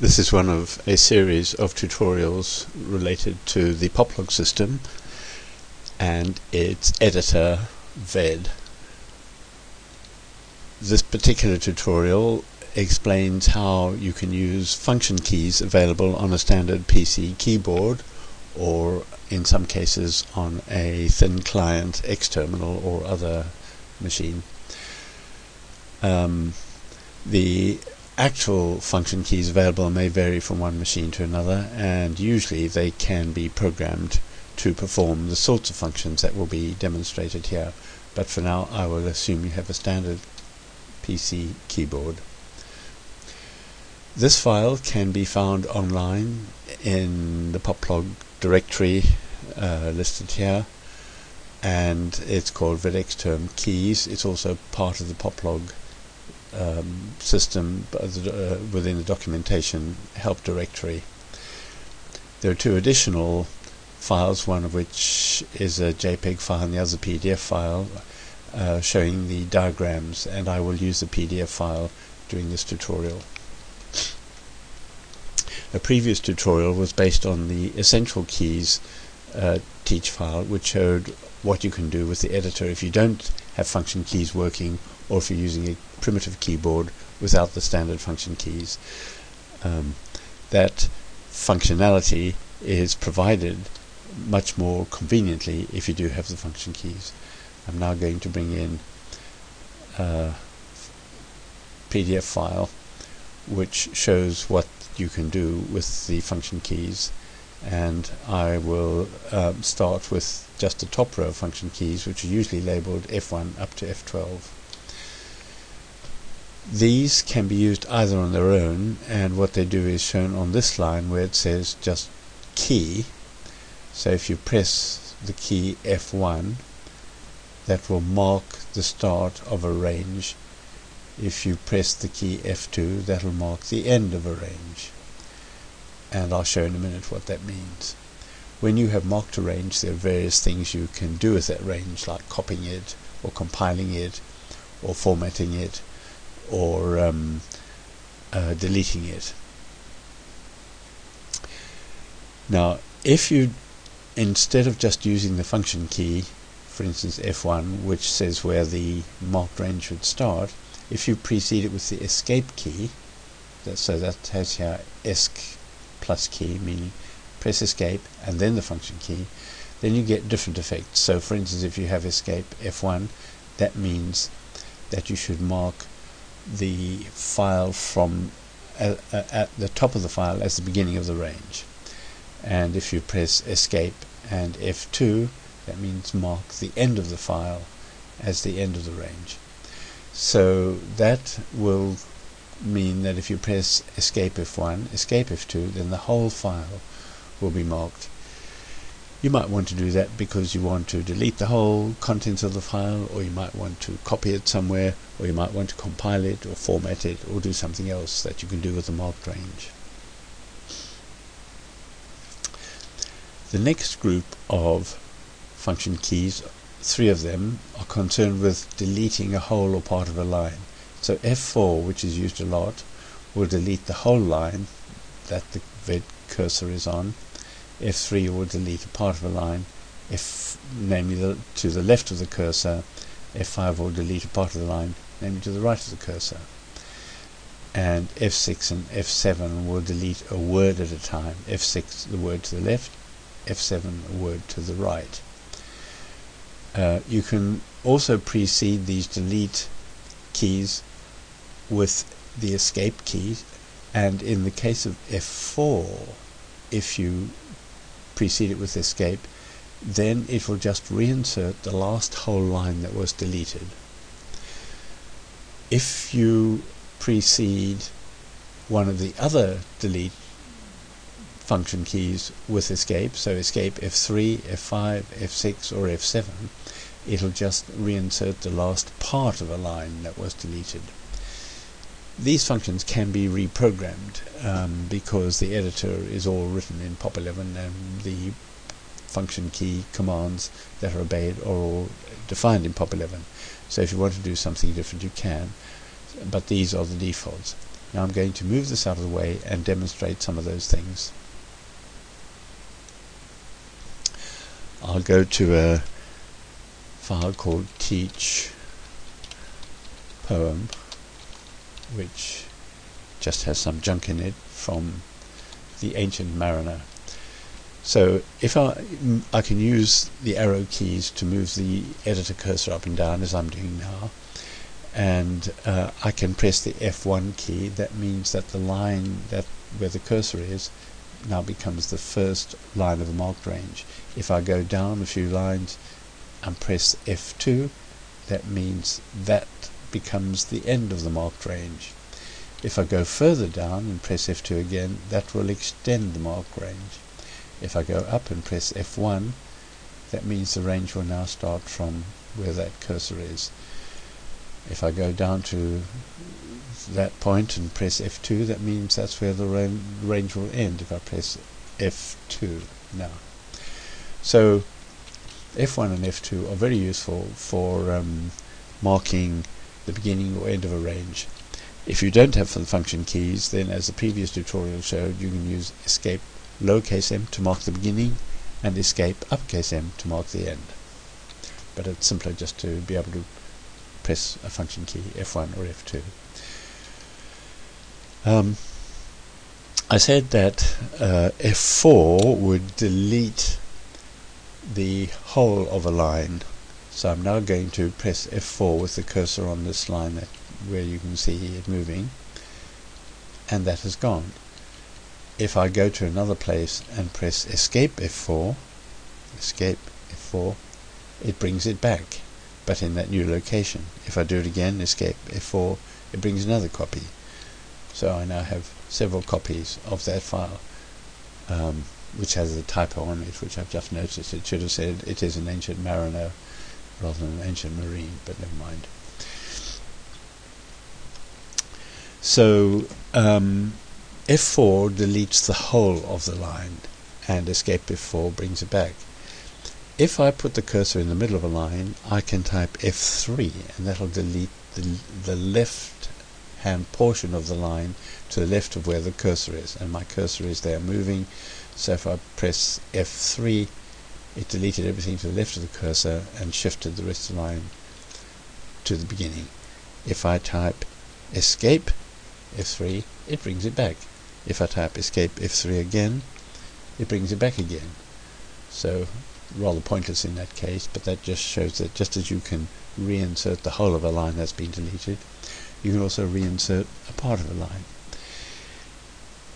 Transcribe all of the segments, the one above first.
This is one of a series of tutorials related to the Poplog system and its editor VED. This particular tutorial explains how you can use function keys available on a standard PC keyboard or in some cases on a thin client X terminal or other machine. Um, the actual function keys available may vary from one machine to another and usually they can be programmed to perform the sorts of functions that will be demonstrated here but for now I will assume you have a standard PC keyboard. This file can be found online in the poplog directory uh, listed here and it's called vedxterm keys. It's also part of the poplog um, system uh, within the documentation help directory. There are two additional files, one of which is a JPEG file and the other a PDF file uh, showing the diagrams and I will use the PDF file during this tutorial. A previous tutorial was based on the essential keys uh, teach file which showed what you can do with the editor if you don't have function keys working or if you're using a primitive keyboard without the standard function keys. Um, that functionality is provided much more conveniently if you do have the function keys. I'm now going to bring in a PDF file which shows what you can do with the function keys and I will um, start with just the top row of function keys which are usually labeled F1 up to F12. These can be used either on their own and what they do is shown on this line where it says just key. So if you press the key F1 that will mark the start of a range. If you press the key F2 that will mark the end of a range. And I'll show in a minute what that means. When you have marked a range there are various things you can do with that range like copying it or compiling it or formatting it or um, uh, deleting it. Now, if you, instead of just using the function key, for instance F1, which says where the marked range should start, if you precede it with the escape key, that, so that has here esc plus key, meaning press escape and then the function key, then you get different effects. So for instance, if you have escape F1, that means that you should mark the file from uh, uh, at the top of the file as the beginning of the range. And if you press escape and F2 that means mark the end of the file as the end of the range. So that will mean that if you press escape F1 escape F2 then the whole file will be marked you might want to do that because you want to delete the whole contents of the file or you might want to copy it somewhere or you might want to compile it or format it or do something else that you can do with the marked range. The next group of function keys, three of them, are concerned with deleting a whole or part of a line. So F4, which is used a lot, will delete the whole line that the cursor is on F3 will delete a part of a line, F, namely the, to the left of the cursor, F5 will delete a part of the line, namely to the right of the cursor. And F6 and F7 will delete a word at a time. F6 the word to the left, F7 a word to the right. Uh, you can also precede these delete keys with the escape key and in the case of F4 if you precede it with escape, then it will just reinsert the last whole line that was deleted. If you precede one of the other delete function keys with escape, so escape F3, F5, F6 or F7, it'll just reinsert the last part of a line that was deleted. These functions can be reprogrammed um, because the editor is all written in POP11 and the function key commands that are obeyed are all defined in POP11. So if you want to do something different you can, but these are the defaults. Now I'm going to move this out of the way and demonstrate some of those things. I'll go to a file called teach poem which just has some junk in it from the ancient mariner. So if I, I can use the arrow keys to move the editor cursor up and down as I'm doing now and uh, I can press the F1 key that means that the line that where the cursor is now becomes the first line of the marked range. If I go down a few lines and press F2 that means that becomes the end of the marked range. If I go further down and press F2 again, that will extend the marked range. If I go up and press F1, that means the range will now start from where that cursor is. If I go down to that point and press F2, that means that's where the range will end if I press F2 now. So F1 and F2 are very useful for um, marking the beginning or end of a range. If you don't have the function keys, then as the previous tutorial showed, you can use escape lowercase m to mark the beginning and escape uppercase m to mark the end. But it's simpler just to be able to press a function key, F1 or F2. Um, I said that uh, F4 would delete the whole of a line. So I'm now going to press F4 with the cursor on this line that where you can see it moving and that has gone. If I go to another place and press escape F4 escape F4 it brings it back but in that new location. If I do it again escape F4 it brings another copy. So I now have several copies of that file um, which has a typo on it which I've just noticed. It should have said it is an ancient mariner rather than an ancient marine but never mind. So um, F4 deletes the whole of the line and escape F4 brings it back. If I put the cursor in the middle of a line, I can type F3 and that'll delete the, the left hand portion of the line to the left of where the cursor is and my cursor is there moving so if I press F3 it deleted everything to the left of the cursor and shifted the rest of the line to the beginning. If I type escape F3, it brings it back. If I type escape F3 again, it brings it back again. So rather pointless in that case, but that just shows that just as you can reinsert the whole of a line that's been deleted, you can also reinsert a part of a line.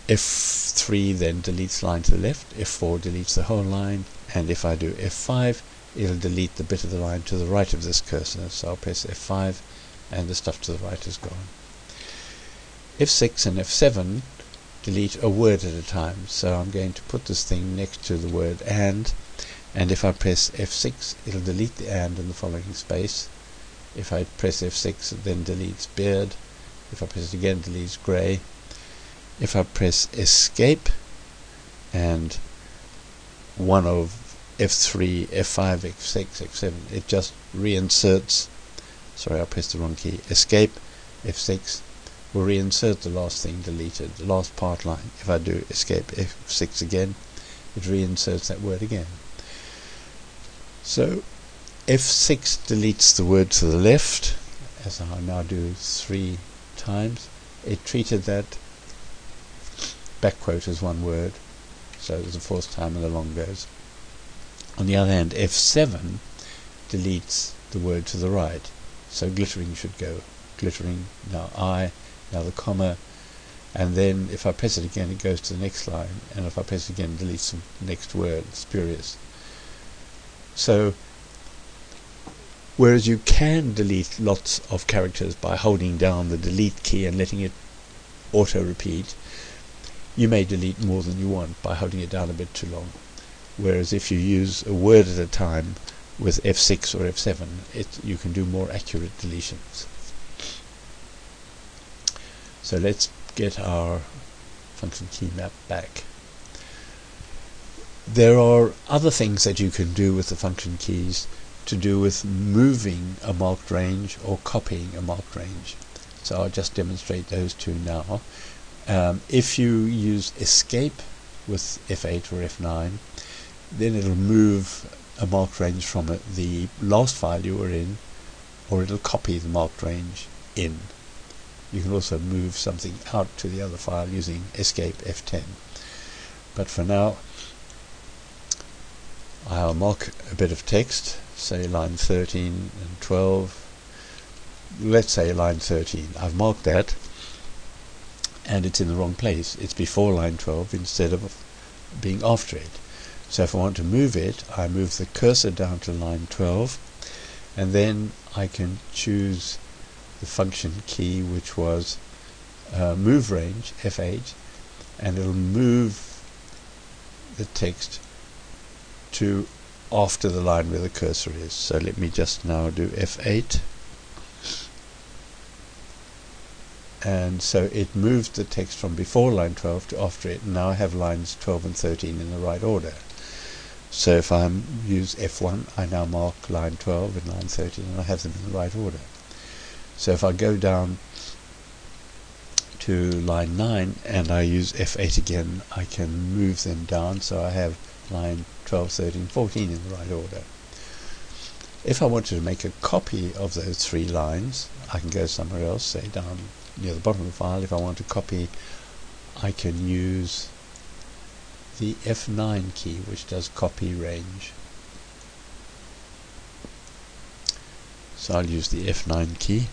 F3 then deletes line to the left, F4 deletes the whole line, and if I do F5, it'll delete the bit of the line to the right of this cursor. So I'll press F5 and the stuff to the right is gone. F6 and F7 delete a word at a time. So I'm going to put this thing next to the word and, and if I press F6, it'll delete the and in the following space. If I press F6, it then deletes beard. If I press it again, it deletes grey. If I press escape and one of F3, F5, F6, F7, it just reinserts. Sorry, I pressed the wrong key. Escape, F6, will reinsert the last thing deleted, the last part line. If I do escape F6 again, it reinserts that word again. So F6 deletes the word to the left, as I now do three times. It treated that back quote as one word, so it was the fourth time and the long goes. On the other hand, F7 deletes the word to the right, so glittering should go. Glittering, now I now the comma. And then if I press it again it goes to the next line. And if I press it again it deletes the next word. Spurious. So whereas you can delete lots of characters by holding down the delete key and letting it auto repeat you may delete more than you want by holding it down a bit too long whereas if you use a word at a time with F6 or F7 it, you can do more accurate deletions so let's get our function key map back. There are other things that you can do with the function keys to do with moving a marked range or copying a marked range. So I'll just demonstrate those two now. Um, if you use escape with F8 or F9, then it'll move a marked range from it, the last file you were in, or it'll copy the marked range in. You can also move something out to the other file using escape F10. But for now, I'll mark a bit of text, say line 13 and 12. Let's say line 13. I've marked that and it's in the wrong place. It's before line 12 instead of being after it. So if I want to move it, I move the cursor down to line 12 and then I can choose the function key which was uh, move range F8 and it'll move the text to after the line where the cursor is. So let me just now do F8 and so it moved the text from before line 12 to after it now I have lines 12 and 13 in the right order. So if I use F1 I now mark line 12 and line 13 and I have them in the right order. So if I go down to line 9 and I use F8 again I can move them down so I have line 12, 13, 14 in the right order. If I wanted to make a copy of those three lines, I can go somewhere else, say down near the bottom of the file. If I want to copy, I can use the F9 key, which does copy range. So I'll use the F9 key.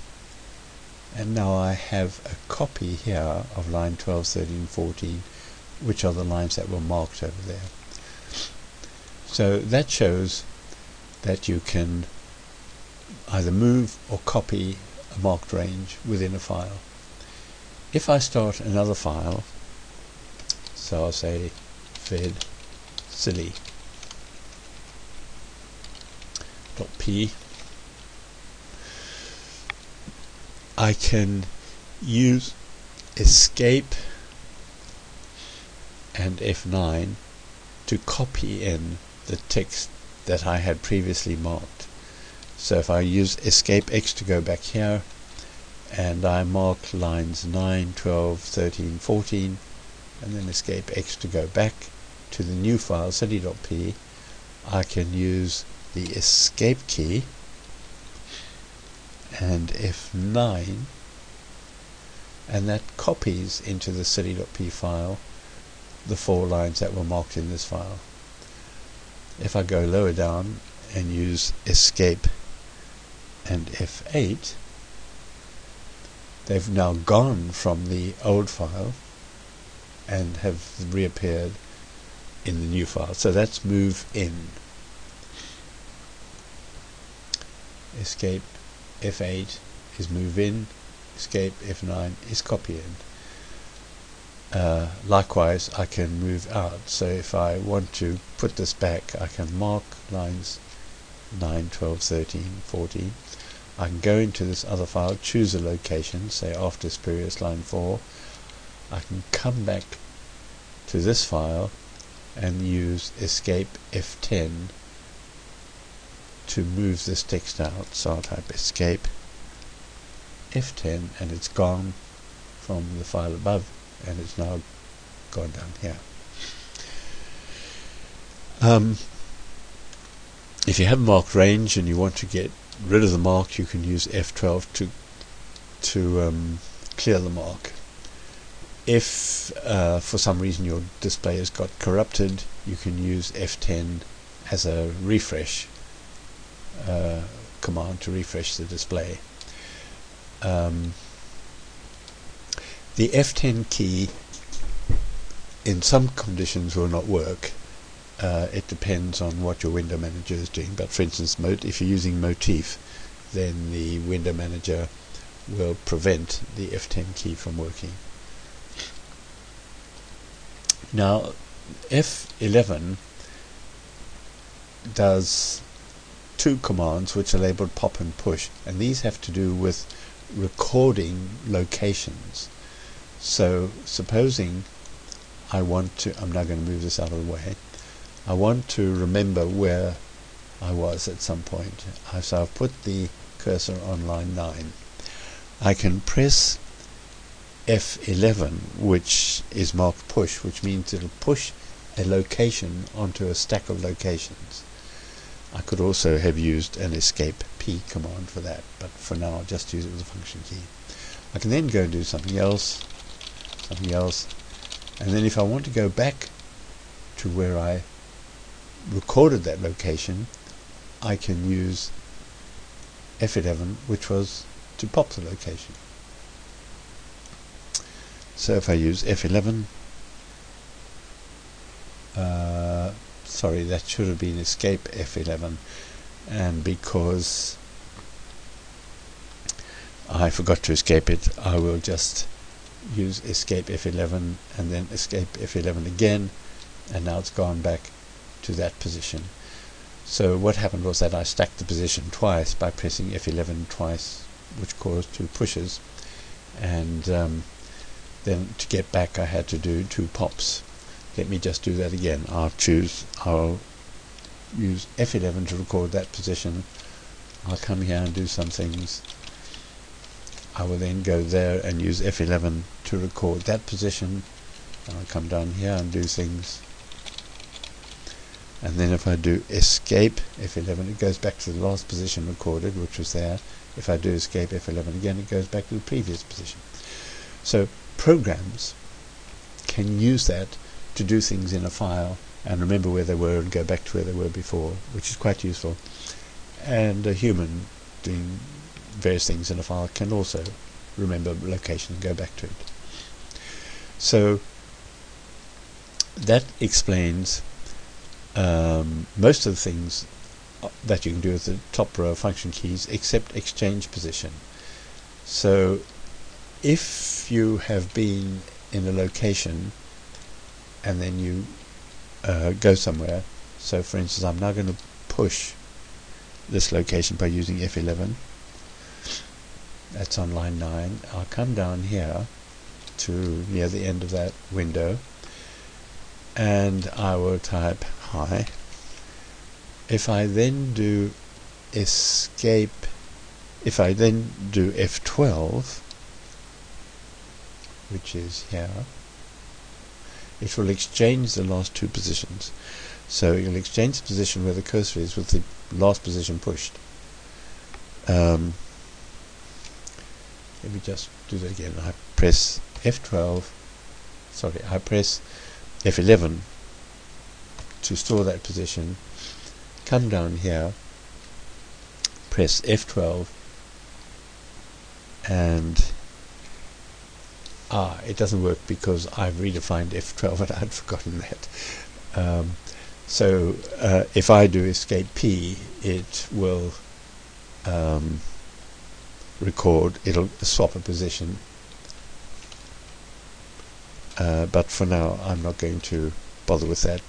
And now I have a copy here of line 12, 13, 14, which are the lines that were marked over there. So that shows that you can either move or copy a marked range within a file. If I start another file, so I'll say ved silly dot p I can use escape and F9 to copy in the text that I had previously marked. So if I use escape X to go back here and I mark lines 9, 12, 13, 14 and then escape X to go back to the new file city.p I can use the escape key. And F9 and that copies into the city.p file the four lines that were marked in this file. If I go lower down and use escape and F8 they've now gone from the old file and have reappeared in the new file. So that's move in. Escape F8 is move in. Escape F9 is copy in. Uh, likewise I can move out. So if I want to put this back I can mark lines 9, 12, 13, 14 I can go into this other file choose a location say after spurious line 4 I can come back to this file and use escape F10 to move this text out so I'll type escape F10 and it's gone from the file above and it's now gone down here. Um, if you have marked range and you want to get rid of the mark, you can use F12 to to um, clear the mark. If uh, for some reason your display has got corrupted, you can use F10 as a refresh uh, command to refresh the display. Um, the F10 key in some conditions will not work. Uh, it depends on what your window manager is doing. But for instance, if you're using Motif, then the window manager will prevent the F10 key from working. Now, F11 does two commands which are labeled pop and push, and these have to do with recording locations. So supposing I want to, I'm now going to move this out of the way, I want to remember where I was at some point. So I've put the cursor on line 9. I can press F11, which is marked push, which means it'll push a location onto a stack of locations. I could also have used an escape P command for that, but for now I'll just use it as a function key. I can then go and do something else, something else, and then if I want to go back to where I recorded that location, I can use F11, which was to pop the location. So if I use F11, uh, sorry, that should have been escape F11, and because I forgot to escape it, I will just use escape F11 and then escape F11 again, and now it's gone back to that position. So what happened was that I stacked the position twice by pressing F11 twice, which caused two pushes, and um, then to get back I had to do two pops. Let me just do that again. I'll choose I'll use F11 to record that position. I'll come here and do some things. I will then go there and use F11 to record that position. I'll come down here and do things. And then if I do escape F11 it goes back to the last position recorded which was there. If I do escape F11 again it goes back to the previous position. So programs can use that to do things in a file and remember where they were and go back to where they were before, which is quite useful. And a human doing various things in a file can also remember location and go back to it. So that explains um, most of the things that you can do with the top row of function keys except exchange position. So if you have been in a location and then you uh, go somewhere, so for instance I'm now going to push this location by using F11 that's on line 9 I'll come down here to near the end of that window and I will type hi. If I then do escape if I then do F12 which is here, it will exchange the last two positions. So it will exchange the position where the cursor is with the last position pushed. Um, let me just do that again. I press F12, sorry, I press F11 to store that position, come down here, press F12, and ah, it doesn't work because I've redefined F12 and I'd forgotten that. Um, so uh, if I do escape P, it will um, record, it'll swap a position. Uh, but for now, I'm not going to bother with that.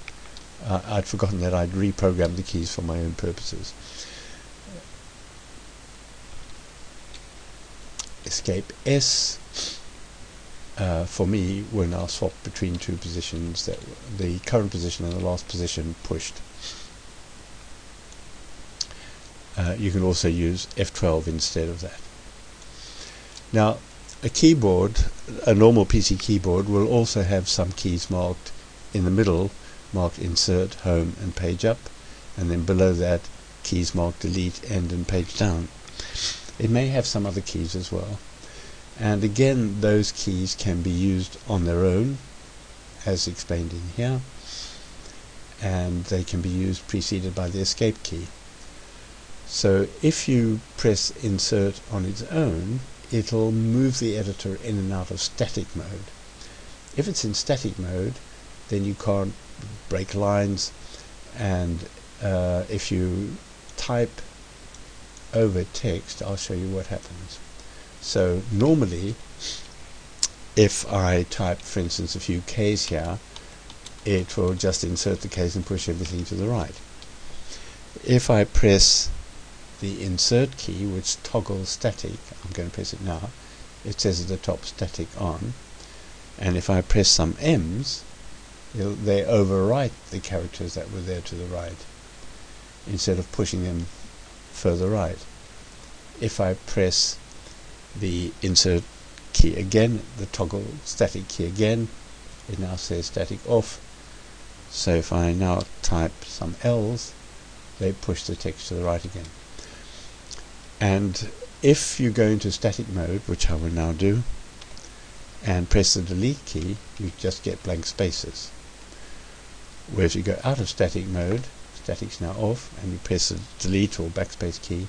Uh, I'd forgotten that I'd reprogrammed the keys for my own purposes. Escape S uh, for me will now swap between two positions that the current position and the last position pushed. Uh, you can also use F12 instead of that. Now a keyboard, a normal PC keyboard will also have some keys marked in the middle marked insert, home and page up and then below that keys marked delete, end and page down. It may have some other keys as well and again those keys can be used on their own as explained in here and they can be used preceded by the escape key. So if you press insert on its own it'll move the editor in and out of static mode. If it's in static mode then you can't break lines and uh, if you type over text I'll show you what happens so normally, if I type, for instance, a few Ks here, it will just insert the Ks and push everything to the right. If I press the insert key, which toggles static, I'm going to press it now, it says at the top static on, and if I press some M's, they overwrite the characters that were there to the right, instead of pushing them further right. If I press the insert key again, the toggle static key again, it now says static off. So if I now type some L's, they push the text to the right again. And if you go into static mode, which I will now do, and press the delete key, you just get blank spaces. Whereas if you go out of static mode, static's now off, and you press the delete or backspace key,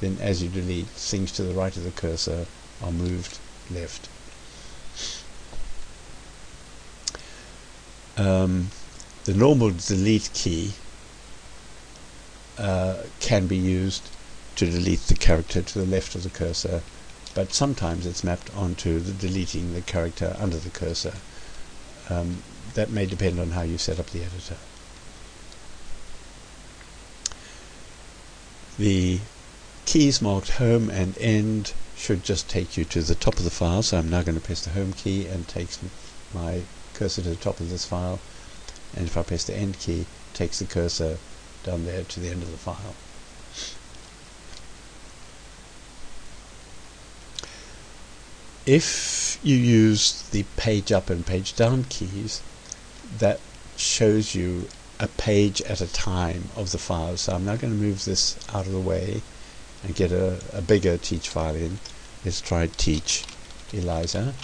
then as you delete, things to the right of the cursor are moved left. Um, the normal delete key uh, can be used to delete the character to the left of the cursor but sometimes it's mapped onto the deleting the character under the cursor. Um, that may depend on how you set up the editor. The keys marked home and end should just take you to the top of the file. So I'm now going to press the home key and takes my cursor to the top of this file. And if I press the end key, takes the cursor down there to the end of the file. if you use the page up and page down keys, that shows you a page at a time of the file. So I'm now going to move this out of the way and get a, a bigger teach file in. Let's try teach Eliza.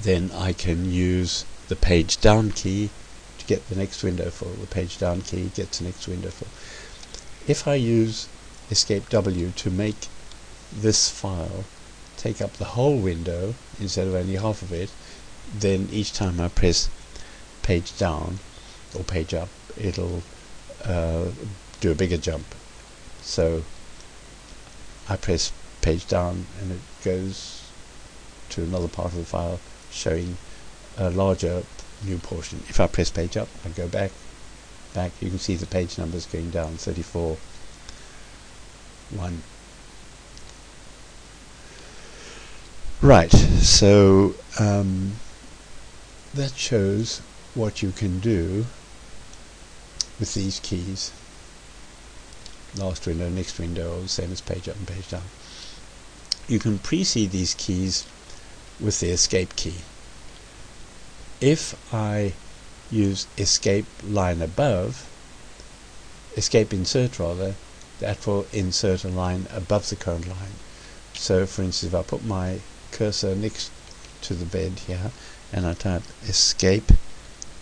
Then I can use the page down key to get the next window full. The page down key gets the next window full. If I use escape W to make this file take up the whole window instead of only half of it, then each time I press page down or page up, it'll uh, do a bigger jump. So I press page down and it goes to another part of the file showing a larger new portion. If I press page up, I go back, back, you can see the page numbers going down, 34, 1, Right, so um, that shows what you can do with these keys. Last window, next window, the same as page up and page down. You can precede these keys with the escape key. If I use escape line above, escape insert rather, that will insert a line above the current line. So for instance, if I put my cursor next to the bed here and I type escape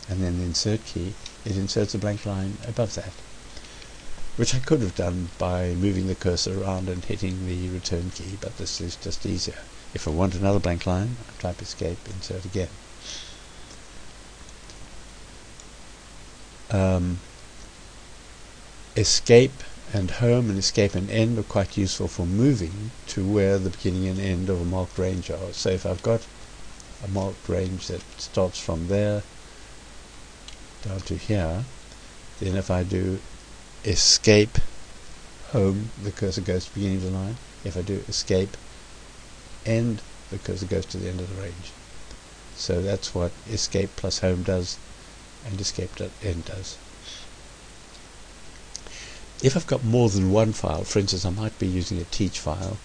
and then the insert key, it inserts a blank line above that. Which I could have done by moving the cursor around and hitting the return key, but this is just easier. If I want another blank line, I type escape, insert again. Um, escape and home and escape and end are quite useful for moving to where the beginning and end of a marked range are. So if I've got a marked range that starts from there down to here, then if I do escape home, the cursor goes to the beginning of the line. If I do escape end, the cursor goes to the end of the range. So that's what escape plus home does and escape end does if I've got more than one file, for instance, I might be using a teach file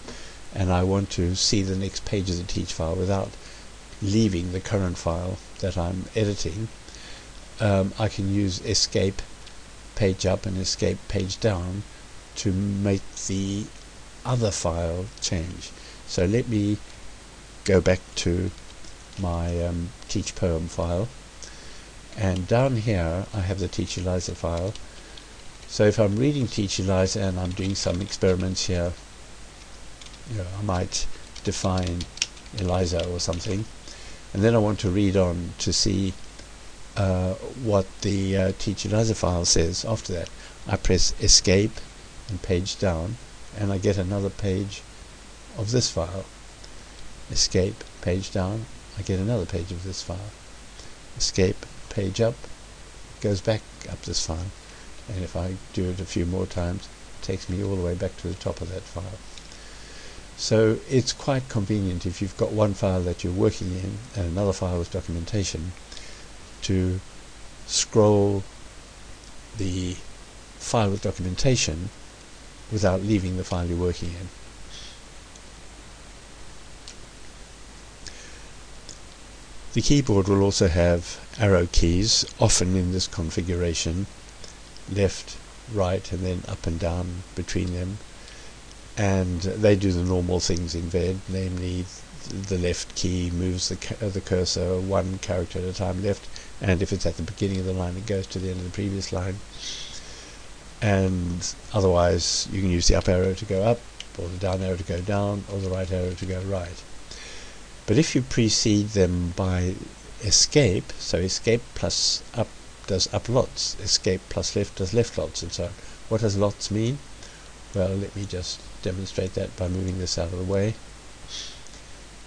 and I want to see the next page of the teach file without leaving the current file that I'm editing, um, I can use escape page up and escape page down to make the other file change. So let me go back to my um, teach poem file. And down here I have the teach Eliza file. So if I'm reading Teach Eliza and I'm doing some experiments here, you know, I might define Eliza or something, and then I want to read on to see uh, what the uh, Teach Eliza file says after that. I press escape and page down, and I get another page of this file. Escape, page down, I get another page of this file. Escape, page up, goes back up this file and if I do it a few more times it takes me all the way back to the top of that file so it's quite convenient if you've got one file that you're working in and another file with documentation to scroll the file with documentation without leaving the file you're working in. The keyboard will also have arrow keys, often in this configuration, left, right, and then up and down between them. And they do the normal things in VED, namely the left key moves the, the cursor one character at a time left, and if it's at the beginning of the line, it goes to the end of the previous line. And otherwise, you can use the up arrow to go up, or the down arrow to go down, or the right arrow to go right. But if you precede them by escape, so escape plus up does up lots, escape plus left does left lots, and so on. What does lots mean? Well, let me just demonstrate that by moving this out of the way.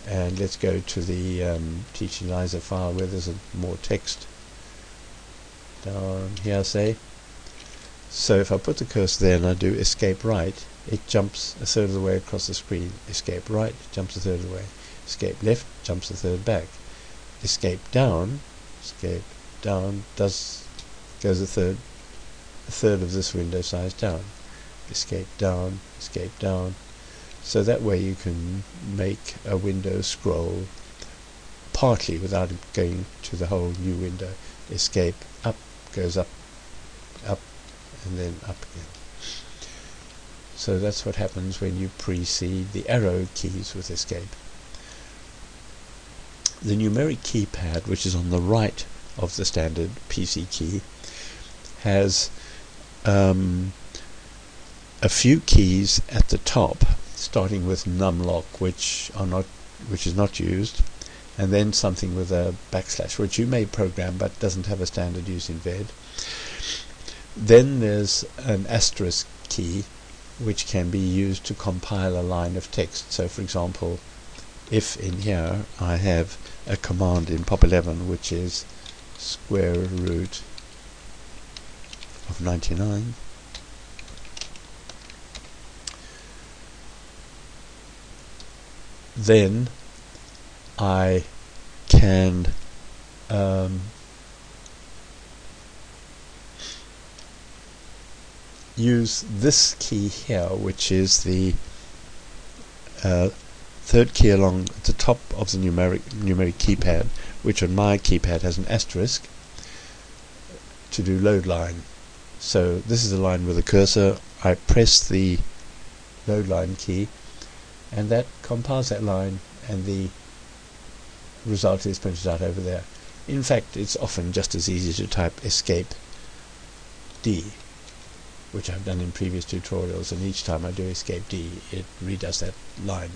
And let's go to the um, Teach Eliza file where there's a, more text down here, I say. So if I put the cursor there and I do escape right, it jumps a third of the way across the screen. Escape right, jumps a third of the way. Escape left jumps a third back. Escape down, escape down does goes a third a third of this window size down. Escape down, escape down. So that way you can make a window scroll partly without going to the whole new window. Escape up goes up, up, and then up again. So that's what happens when you precede the arrow keys with escape the numeric keypad, which is on the right of the standard PC key, has um, a few keys at the top, starting with numlock, which are not, which is not used, and then something with a backslash, which you may program but doesn't have a standard use in VED. Then there's an asterisk key, which can be used to compile a line of text. So, for example, if in here I have a command in pop11 which is square root of 99 then I can um, use this key here which is the uh, third key along the top of the numeric numeric keypad, which on my keypad has an asterisk, to do load line. So this is the line with the cursor. I press the load line key, and that compiles that line, and the result is printed out over there. In fact, it's often just as easy to type escape D, which I've done in previous tutorials, and each time I do escape D, it redoes that line.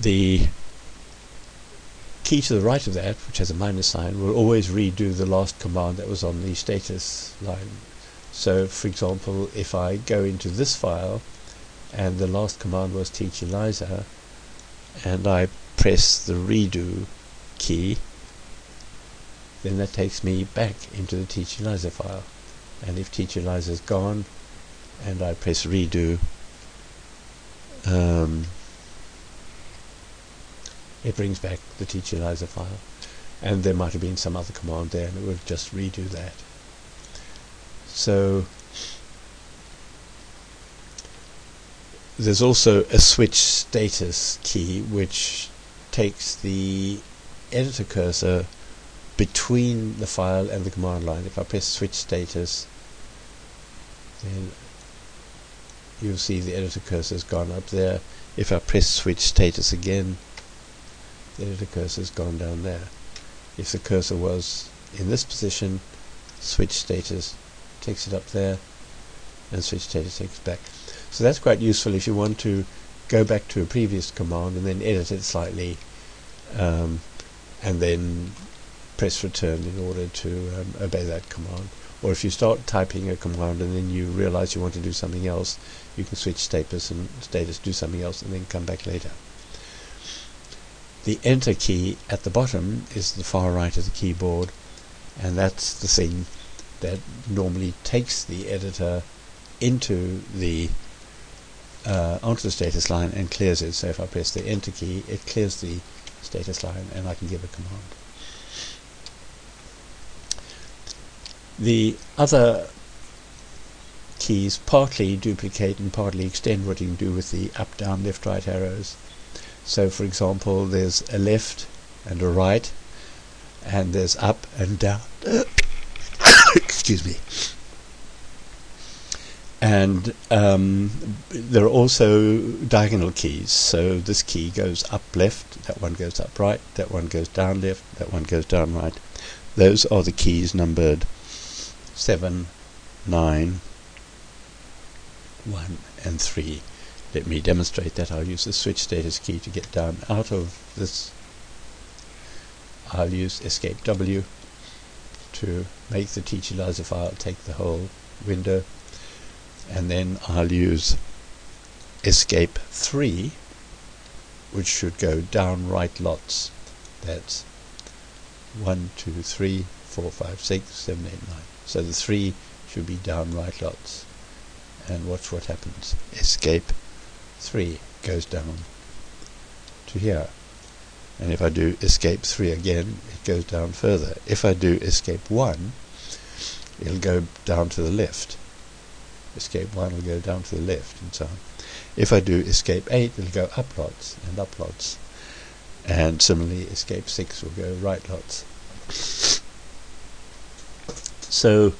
the key to the right of that, which has a minus sign, will always redo the last command that was on the status line. So, for example, if I go into this file and the last command was teach Eliza and I press the redo key, then that takes me back into the teach Eliza file. And if teach Eliza is gone and I press redo, um, it brings back the teach Eliza file. And there might have been some other command there and it would just redo that. So there's also a switch status key which takes the editor cursor between the file and the command line. If I press switch status then you'll see the editor cursor has gone up there. If I press switch status again the editor cursor has gone down there. If the cursor was in this position, switch status takes it up there, and switch status takes back. So that's quite useful if you want to go back to a previous command and then edit it slightly, um, and then press return in order to um, obey that command. Or if you start typing a command and then you realize you want to do something else, you can switch status and status, do something else, and then come back later. The enter key at the bottom is the far right of the keyboard and that's the thing that normally takes the editor into the uh, onto the status line and clears it. So if I press the enter key, it clears the status line and I can give a command. The other keys partly duplicate and partly extend what you can do with the up, down, left, right arrows. So for example, there's a left and a right, and there's up and down. Excuse me. And um, there are also diagonal keys. So this key goes up left, that one goes up right, that one goes down left, that one goes down right. Those are the keys numbered 7, 9, 1 and 3. Let me demonstrate that. I'll use the switch status key to get down out of this. I'll use escape W to make the teacherlizer file take the whole window and then I'll use escape 3 which should go down right lots. That's 1, 2, 3, 4, 5, 6, 7, 8, 9 so the 3 should be down right lots. And watch what happens. Escape 3 goes down to here and if I do escape 3 again it goes down further. If I do escape 1 it'll go down to the left escape 1 will go down to the left and so on. If I do escape 8 it'll go up lots and up lots and similarly escape 6 will go right lots. So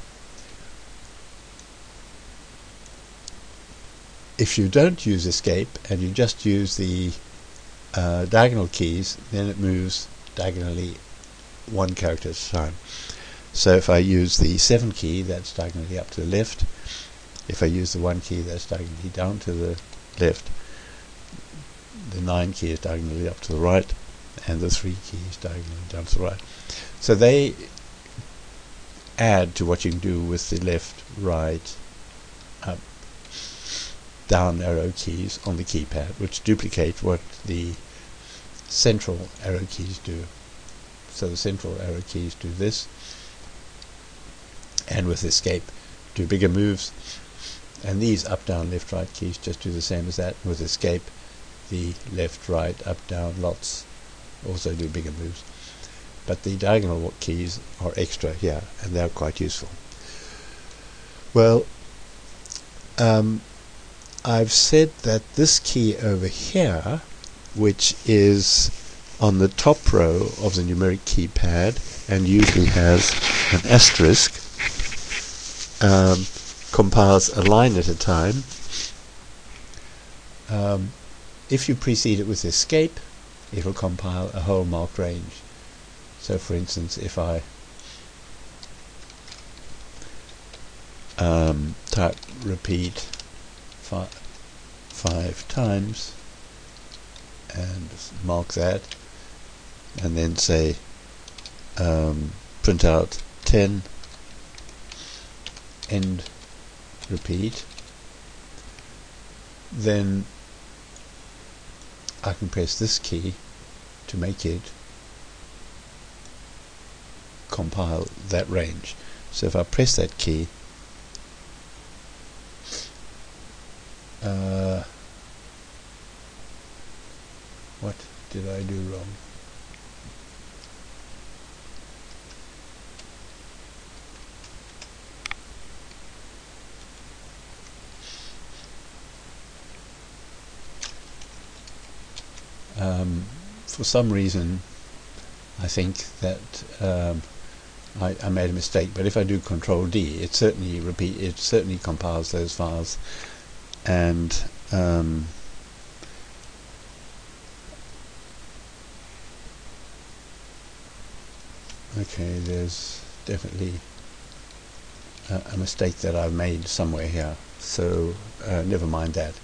if you don't use escape and you just use the uh, diagonal keys, then it moves diagonally one character at a time. So if I use the 7 key, that's diagonally up to the left. If I use the 1 key, that's diagonally down to the left. The 9 key is diagonally up to the right, and the 3 key is diagonally down to the right. So they add to what you can do with the left, right, up, down arrow keys on the keypad, which duplicate what the central arrow keys do. So the central arrow keys do this, and with escape do bigger moves, and these up, down, left, right keys just do the same as that. With escape, the left, right, up, down, lots also do bigger moves. But the diagonal keys are extra here, and they're quite useful. Well, um, I've said that this key over here, which is on the top row of the numeric keypad and usually has an asterisk, um, compiles a line at a time. Um, if you precede it with escape, it will compile a whole marked range. So for instance, if I um, type repeat five, five times and mark that and then say um, print out 10 end repeat. Then I can press this key to make it compile that range. So if I press that key Uh, what did I do wrong? Um, for some reason, I think that um, I, I, made a mistake. But if I do Control D, it certainly repeat. It certainly compiles those files and um, okay there's definitely a, a, mistake that I've made somewhere here so uh, never mind that.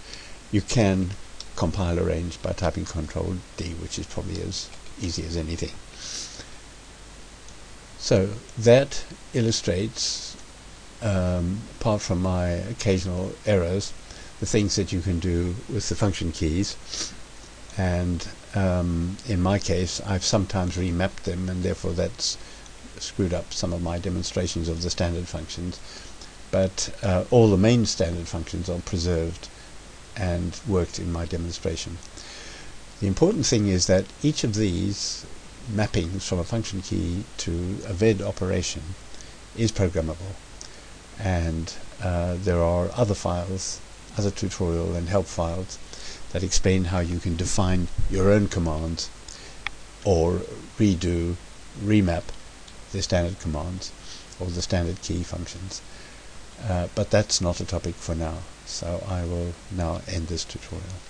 You can compile a range by typing control D which is probably as easy as anything. So that illustrates um, apart from my occasional errors the things that you can do with the function keys. And um, in my case I've sometimes remapped them and therefore that's screwed up some of my demonstrations of the standard functions. But uh, all the main standard functions are preserved and worked in my demonstration. The important thing is that each of these mappings from a function key to a VED operation is programmable. And uh, there are other files, other tutorial and help files that explain how you can define your own commands or redo, remap the standard commands or the standard key functions. Uh, but that's not a topic for now, so I will now end this tutorial.